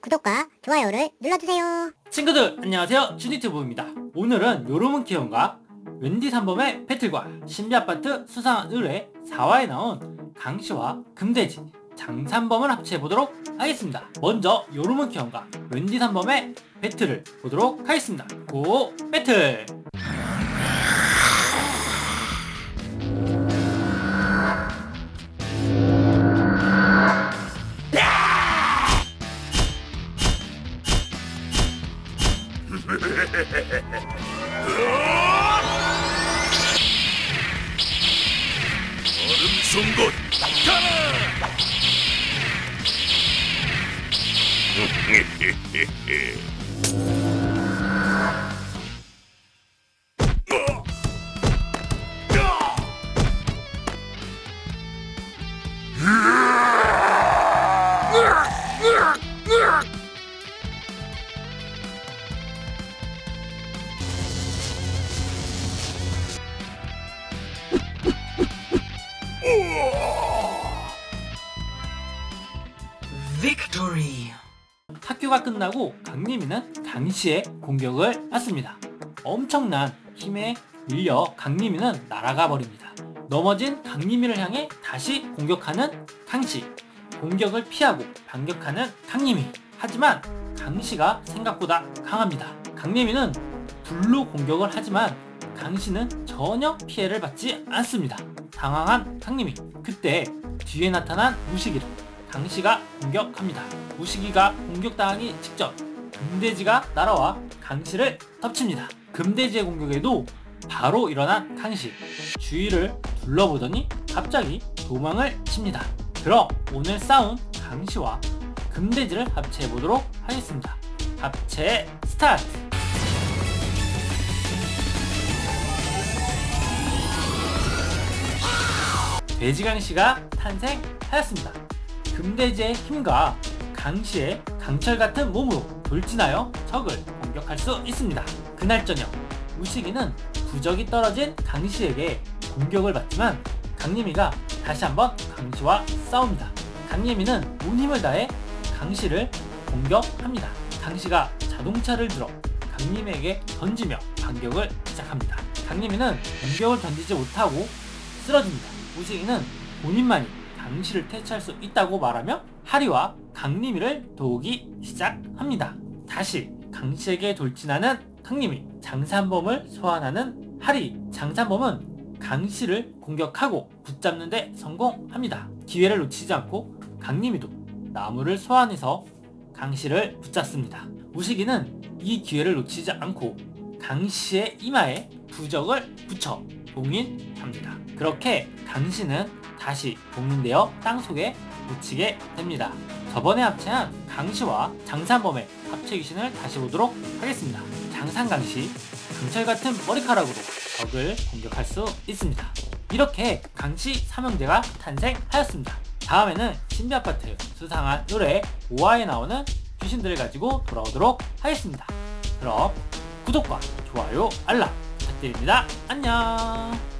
구독과 좋아요를 눌러주세요. 친구들 안녕하세요. 주니튜브입니다. 오늘은 요로문 키온과 웬디 삼범의 배틀과 신비아파트 수상한 의뢰 4화에 나온 강시와 금돼지 장삼범을 합체해보도록 하겠습니다. 먼저 요로문 키온과 웬디 삼범의 배틀을 보도록 하겠습니다. 고 배틀 얼음 송곳 가라! 빅토 리 학교가 끝나고 강림이는 강시의 공격을 받습니다. 엄청난 힘에 밀려 강림이는 날아가 버립니다. 넘어진 강림이를 향해 다시 공격하는 강시. 공격을 피하고 반격하는 강림이. 하지만 강시가 생각보다 강합니다. 강림이는 불로 공격을 하지만 강시는 전혀 피해를 받지 않습니다. 당황한 강림이. 그때 뒤에 나타난 무식이를 강시가 공격합니다. 무식이가 공격당하기 직전 금돼지가 날아와 강시를 덮칩니다. 금돼지의 공격에도 바로 일어난 강시 주위를 둘러보더니 갑자기 도망을 칩니다. 그럼 오늘 싸운 강시와 금돼지를 합체해보도록 하겠습니다. 합체 스타트! 돼지강시가 탄생하였습니다. 금돼지의 힘과 강시의 강철 같은 몸으로 돌진하여 적을 공격할 수 있습니다. 그날 저녁 우식이는 부적이 떨어진 강시에게 공격을 받지만 강림이가 다시 한번 강시와 싸웁니다. 강림이는 온 힘을 다해 강시를 공격합니다. 강시가 자동차를 들어 강림에게 던지며 반격을 시작합니다. 강림이는 공격을 던지지 못하고 쓰러집니다. 우식이는 본인만이 강시를 퇴치할 수 있다고 말하며 하리와 강림이를 도우기 시작합니다. 다시 강시에게 돌진하는 강림이 장산범을 소환하는 하리 장산범은 강시를 공격하고 붙잡는데 성공합니다. 기회를 놓치지 않고 강림이도 나무를 소환해서 강시를 붙잡습니다. 우식이는 이 기회를 놓치지 않고 강시의 이마에 부적을 붙여 봉인합니다. 그렇게 강시는 다시 봉인되어 땅속에 묻히게 됩니다. 저번에 합체한 강시와 장산범의 합체 귀신을 다시 보도록 하겠습니다. 장산강시, 강철 같은 머리카락으로 적을 공격할 수 있습니다. 이렇게 강시 삼형제가 탄생하였습니다. 다음에는 신비아파트 수상한 노래 5화에 나오는 귀신들을 가지고 돌아오도록 하겠습니다. 그럼 구독과 좋아요, 알람 부탁드립니다. 안녕!